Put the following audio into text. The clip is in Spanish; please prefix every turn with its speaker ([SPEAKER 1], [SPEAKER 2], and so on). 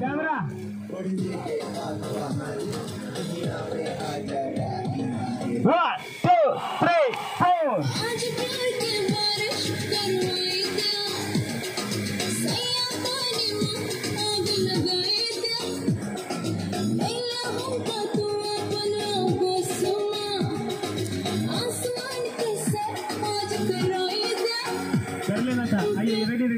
[SPEAKER 1] Cámara.
[SPEAKER 2] Ay, I.